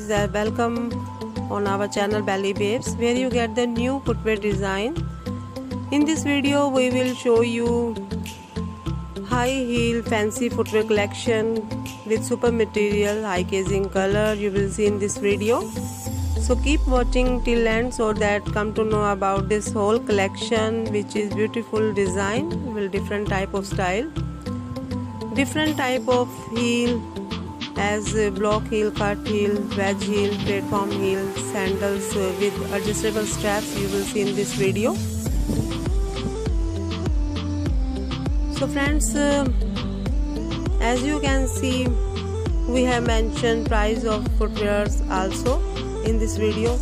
guys uh, welcome on our channel Bally Babes where you get the new footwear design. In this video we will show you high heel fancy footwear collection with super material high casing color you will see in this video. So keep watching till end so that come to know about this whole collection which is beautiful design with different type of style different type of heel as block heel, cut heel, wedge heel, platform heel, sandals with adjustable straps you will see in this video. So friends, uh, as you can see, we have mentioned price of footwears also in this video.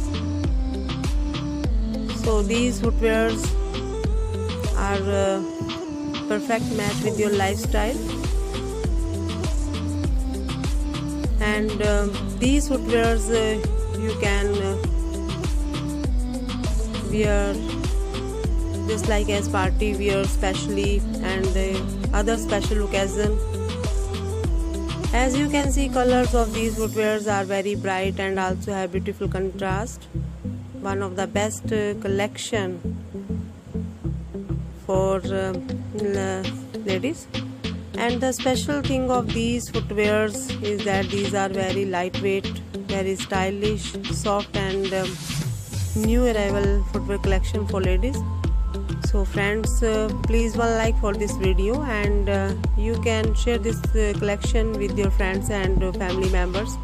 So these footwears are uh, perfect match with your lifestyle and uh, these footwears uh, you can uh, wear just like as party wear specially and uh, other special occasion. As you can see colors of these footwears are very bright and also have beautiful contrast. One of the best uh, collection for uh, ladies and the special thing of these footwears is that these are very lightweight very stylish soft and um, new arrival footwear collection for ladies. So friends uh, please one like for this video and uh, you can share this uh, collection with your friends and family members.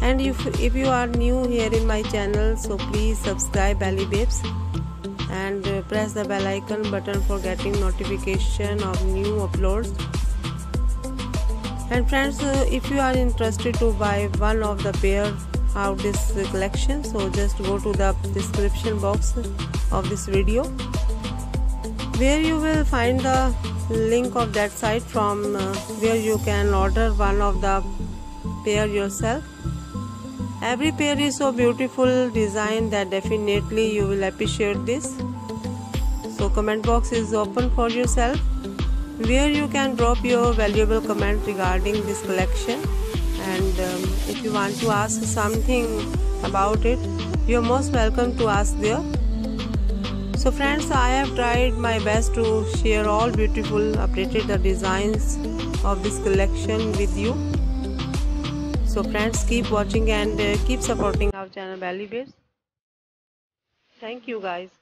And if, if you are new here in my channel so please subscribe Bally Babes and uh, press the bell icon button for getting notification of new uploads. And friends uh, if you are interested to buy one of the pair of this collection so just go to the description box of this video where you will find the link of that site from uh, where you can order one of the pair yourself every pair is so beautiful design that definitely you will appreciate this. So comment box is open for yourself where you can drop your valuable comment regarding this collection. And um, if you want to ask something about it you're most welcome to ask there. So friends i have tried my best to share all beautiful updated the designs of this collection with you so friends keep watching and uh, keep supporting our channel babes thank you guys